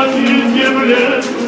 России земле.